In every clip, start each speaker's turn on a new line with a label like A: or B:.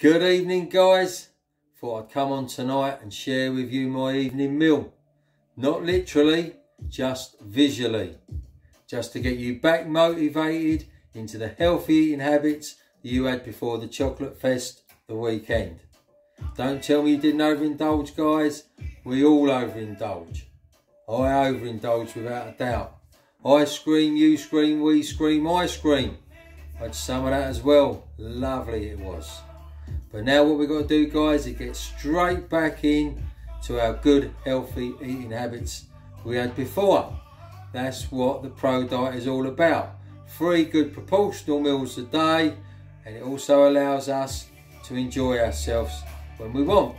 A: Good evening guys. Thought I'd come on tonight and share with you my evening meal. Not literally, just visually. Just to get you back motivated into the healthy eating habits you had before the Chocolate Fest the weekend. Don't tell me you didn't overindulge guys. We all overindulge. I overindulge without a doubt. I scream, you scream, we scream, I scream. I had some of that as well. Lovely it was. But now what we've got to do guys is get straight back in to our good healthy eating habits we had before. That's what the Pro Diet is all about. Three good proportional meals a day and it also allows us to enjoy ourselves when we want.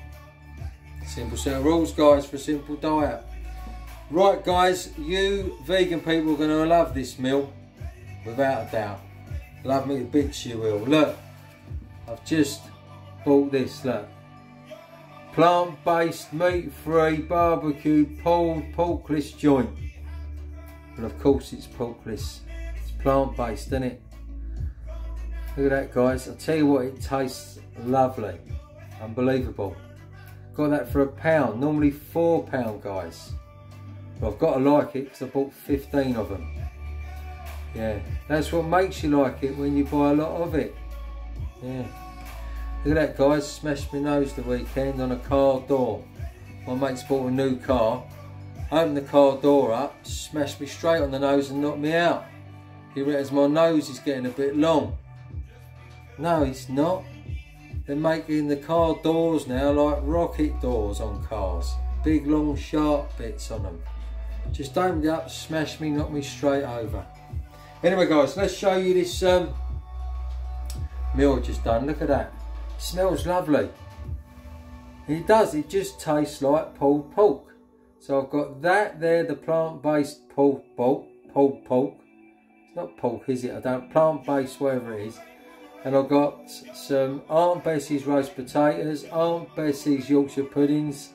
A: Simple set of rules guys for a simple diet. Right guys, you vegan people are going to love this meal without a doubt. Love me to bits you will. Look, I've just bought this, look. Plant-based, meat-free, barbecue, pulled, porkless joint. And of course it's porkless. It's plant-based, isn't it? Look at that guys. I'll tell you what, it tastes lovely. Unbelievable. Got that for a pound, normally four pound guys. But I've got to like it because I bought 15 of them. Yeah, that's what makes you like it when you buy a lot of it. Yeah. Look at that guys, smashed my nose the weekend on a car door. My mate's bought a new car, opened the car door up, smashed me straight on the nose and knocked me out. He reckons my nose is getting a bit long. No, it's not. They're making the car doors now like rocket doors on cars. Big long sharp bits on them. Just opened it up, smashed me, knocked me straight over. Anyway guys, let's show you this um, meal just done. Look at that. Smells lovely. it does, it just tastes like pulled pork. So I've got that there, the plant-based pulled pork, pulled pork. It's not pork, is it? I don't, plant-based, whatever it is. And I've got some Aunt Bessie's roast potatoes, Aunt Bessie's Yorkshire puddings,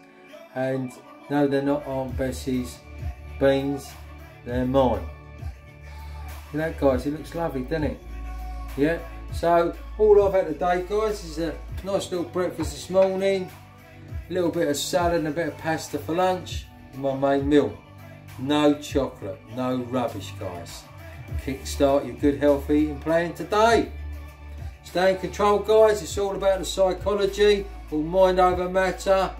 A: and no, they're not Aunt Bessie's beans, they're mine. You know, guys, it looks lovely, doesn't it? Yeah. So all I've had today, guys, is a nice little breakfast this morning, a little bit of salad and a bit of pasta for lunch, my main meal. No chocolate, no rubbish, guys. Kickstart your good health eating plan today. Stay in control, guys. It's all about the psychology, all mind over matter.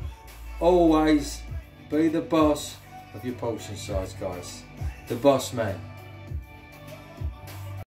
A: Always be the boss of your portion size, guys. The boss man.